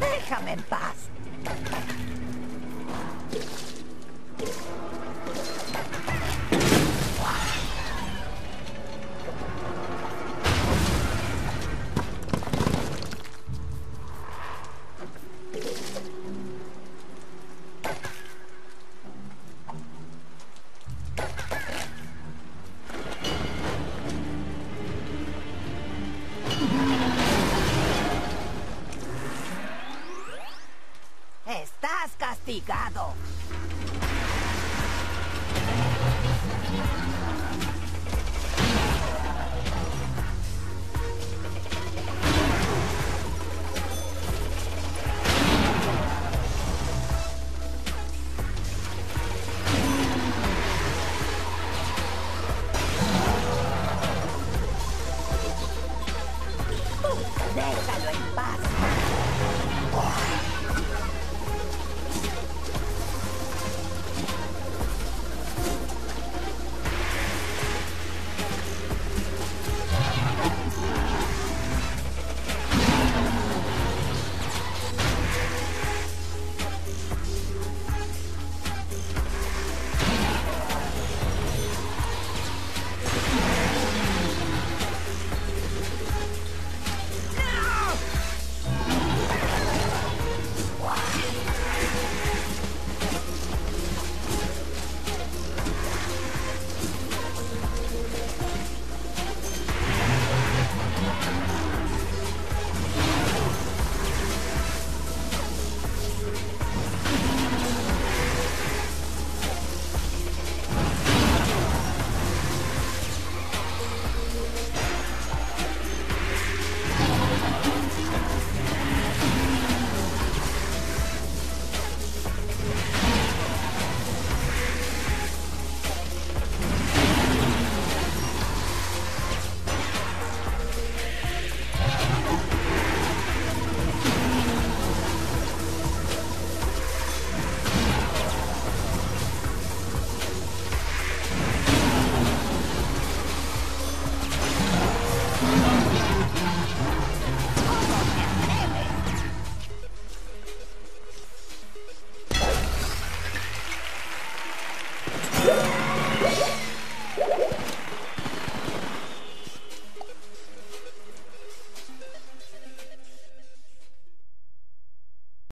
Déjame en paz. Estás castigado.